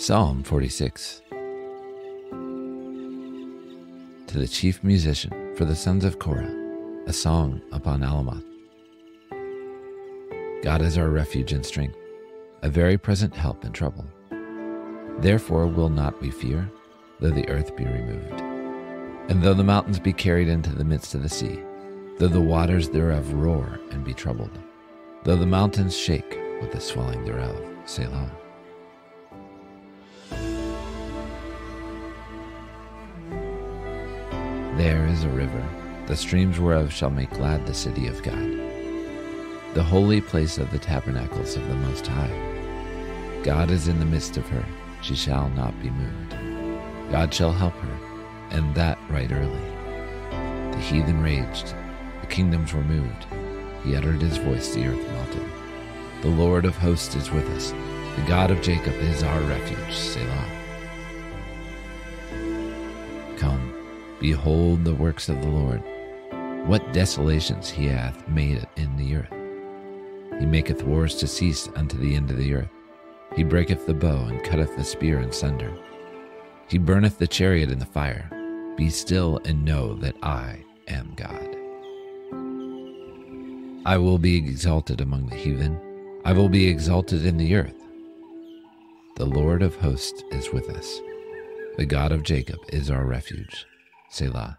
Psalm 46 To the chief musician for the sons of Korah, a song upon Alamoth. God is our refuge and strength, a very present help in trouble. Therefore will not we fear, though the earth be removed, and though the mountains be carried into the midst of the sea, though the waters thereof roar and be troubled, though the mountains shake with the swelling thereof. Selah. There is a river, the streams whereof shall make glad the city of God, the holy place of the tabernacles of the Most High. God is in the midst of her, she shall not be moved. God shall help her, and that right early. The heathen raged, the kingdoms were moved. He uttered his voice, the earth melted. The Lord of hosts is with us, the God of Jacob is our refuge. Selah. Behold the works of the Lord, what desolations he hath made in the earth. He maketh wars to cease unto the end of the earth. He breaketh the bow and cutteth the spear in sunder. He burneth the chariot in the fire. Be still and know that I am God. I will be exalted among the heathen. I will be exalted in the earth. The Lord of hosts is with us. The God of Jacob is our refuge. sei lá,